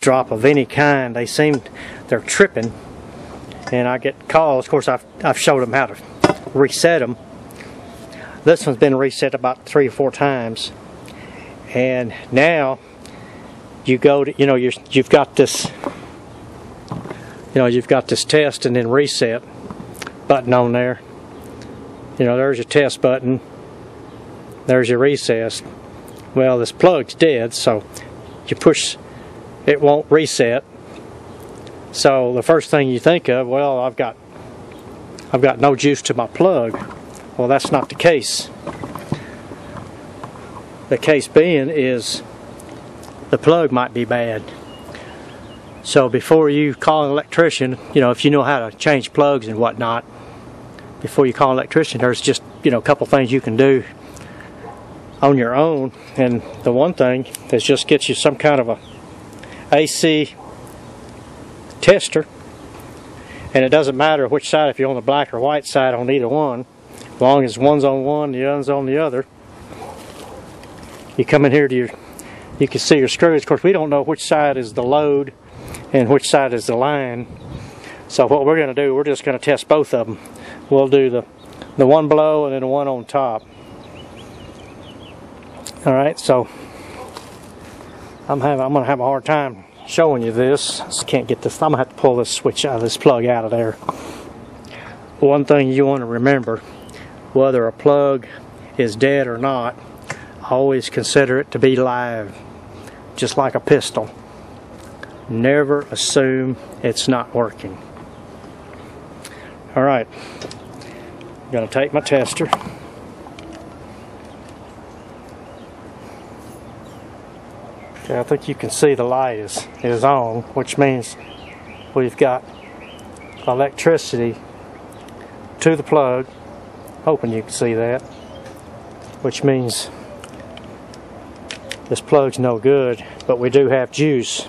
drop of any kind, they seem they're tripping, and I get calls. Of course, I've I've showed them how to reset them. This one's been reset about three or four times, and now you go to you know you you've got this you know you've got this test and then reset button on there. You know, there's your test button. There's your recess. Well, this plug's dead, so you push it won't reset. So the first thing you think of, well, I've got I've got no juice to my plug. Well, that's not the case. The case being is the plug might be bad. So before you call an electrician, you know, if you know how to change plugs and whatnot, before you call an electrician, there's just, you know, a couple things you can do on your own. And the one thing is just get you some kind of a AC tester. And it doesn't matter which side, if you're on the black or white side on either one, as long as one's on one, the other's on the other. You come in here to your, you can see your screws. Of course, we don't know which side is the load and which side is the line. So what we're going to do, we're just going to test both of them. We'll do the, the one below and then the one on top. All right, so I'm having I'm gonna have a hard time showing you this. Just can't get this. I'm gonna have to pull this switch out of this plug out of there. One thing you want to remember, whether a plug is dead or not, always consider it to be live, just like a pistol. Never assume it's not working. All right, I'm gonna take my tester. Okay, I think you can see the light is, is on, which means we've got electricity to the plug. Hoping you can see that. Which means this plug's no good, but we do have juice.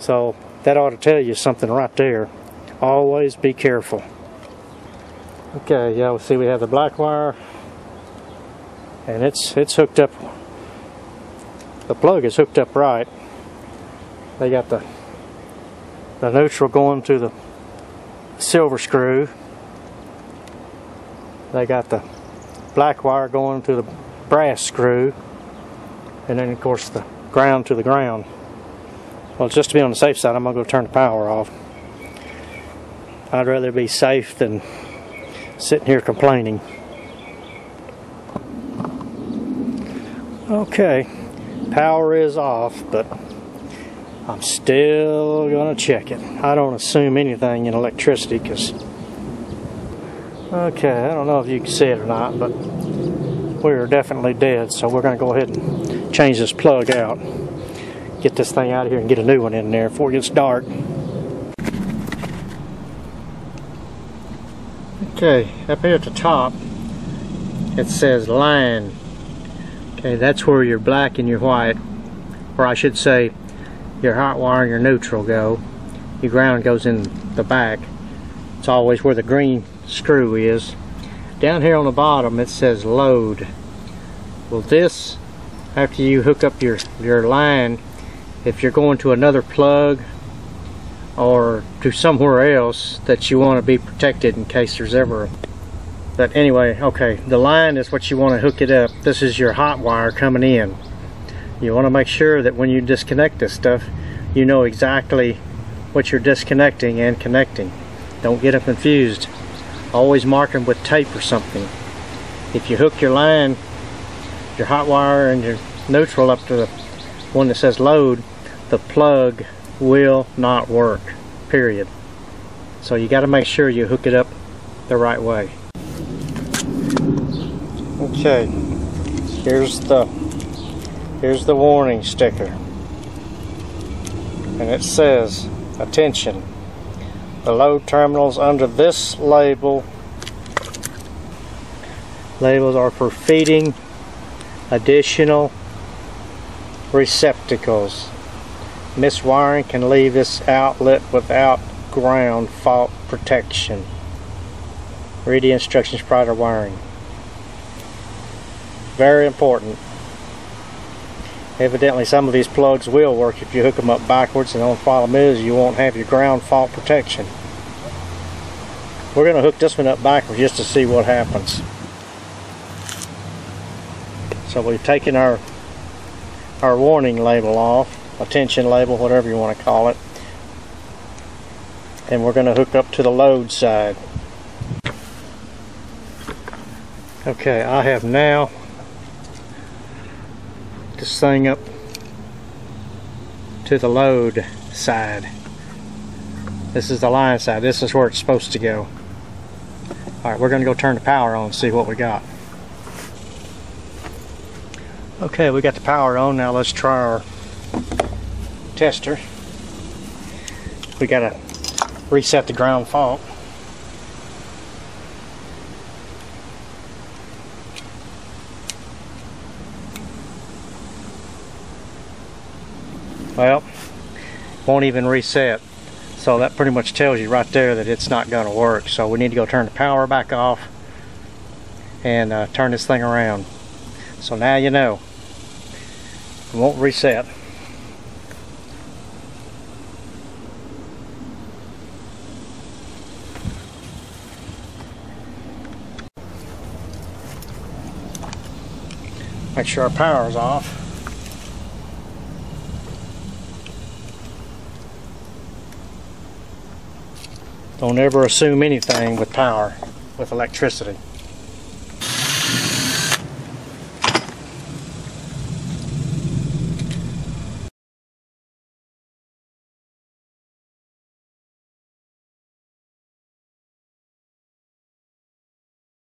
So that ought to tell you something right there. Always be careful. Okay, yeah, we see we have the black wire and it's it's hooked up the plug is hooked up right. They got the the neutral going to the silver screw. They got the black wire going to the brass screw. And then of course the ground to the ground. Well just to be on the safe side I'm gonna go turn the power off. I'd rather be safe than sitting here complaining. Okay power is off, but I'm still going to check it. I don't assume anything in electricity because, okay, I don't know if you can see it or not, but we're definitely dead, so we're going to go ahead and change this plug out. Get this thing out of here and get a new one in there before it gets dark. Okay, up here at the top, it says line Okay, that's where your black and your white, or I should say, your hot wire and your neutral go. Your ground goes in the back. It's always where the green screw is. Down here on the bottom it says load. Well this, after you hook up your, your line, if you're going to another plug or to somewhere else that you want to be protected in case there's ever but anyway, okay, the line is what you want to hook it up. This is your hot wire coming in. You want to make sure that when you disconnect this stuff, you know exactly what you're disconnecting and connecting. Don't get them confused. Always mark them with tape or something. If you hook your line, your hot wire and your neutral up to the one that says load, the plug will not work, period. So you got to make sure you hook it up the right way. Okay, here's the here's the warning sticker, and it says, "Attention! The load terminals under this label labels are for feeding additional receptacles. Miswiring can leave this outlet without ground fault protection. Read the instructions prior to wiring. Very important. Evidently some of these plugs will work if you hook them up backwards and the only problem is you won't have your ground fault protection. We're going to hook this one up backwards just to see what happens. So we've taken our our warning label off, attention label, whatever you want to call it. And we're going to hook up to the load side. Okay, I have now this thing up to the load side. This is the line side. This is where it's supposed to go. Alright, we're going to go turn the power on and see what we got. Okay, we got the power on. Now let's try our tester. We got to reset the ground fault. Well, won't even reset. So that pretty much tells you right there that it's not going to work. So we need to go turn the power back off and uh, turn this thing around. So now you know. It won't reset. Make sure our power is off. Don't ever assume anything with power, with electricity.